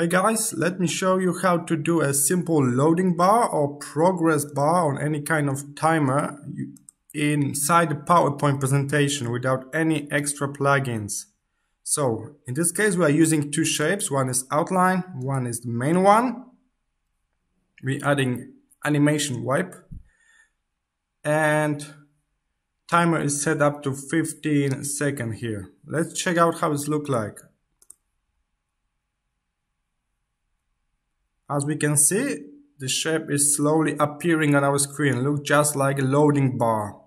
Hey guys, let me show you how to do a simple loading bar or progress bar on any kind of timer inside the PowerPoint presentation without any extra plugins. So in this case we are using two shapes, one is outline, one is the main one. We're adding animation wipe and timer is set up to 15 seconds here. Let's check out how it looks like. As we can see, the shape is slowly appearing on our screen. Look just like a loading bar.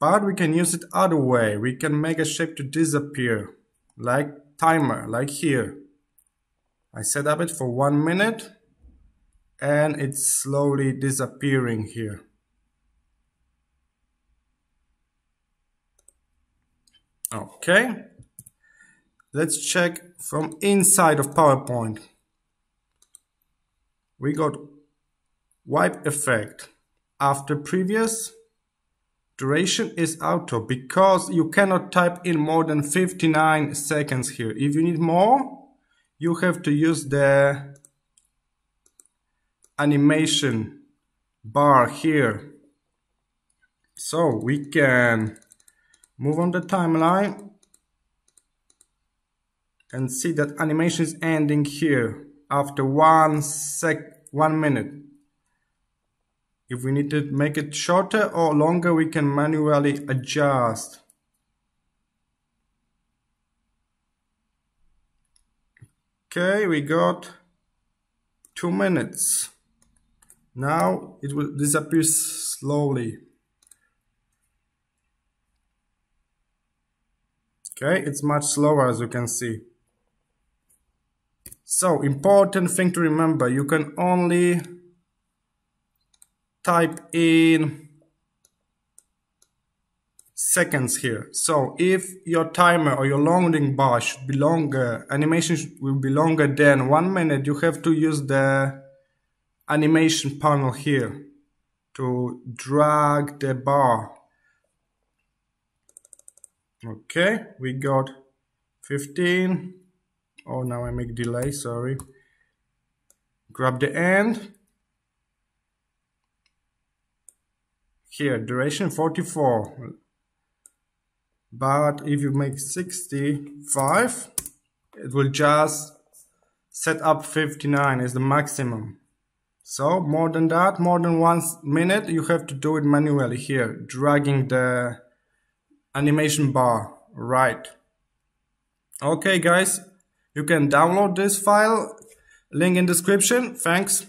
But we can use it other way. We can make a shape to disappear, like timer, like here. I set up it for one minute and it's slowly disappearing here. Okay, Let's check from inside of PowerPoint. We got wipe effect. After previous, duration is auto because you cannot type in more than 59 seconds here. If you need more, you have to use the animation bar here. So we can move on the timeline and see that animation is ending here after one sec one minute. If we need to make it shorter or longer we can manually adjust. Okay we got two minutes. Now it will disappear slowly. Okay it's much slower as you can see so important thing to remember, you can only type in seconds here. So if your timer or your loading bar should be longer, animation will be longer than one minute, you have to use the animation panel here to drag the bar. Okay, we got 15, oh now I make delay sorry. Grab the end. Here duration 44 but if you make 65 it will just set up 59 is the maximum. So more than that more than one minute you have to do it manually. Here dragging the animation bar. Right. Okay guys you can download this file, link in description. Thanks.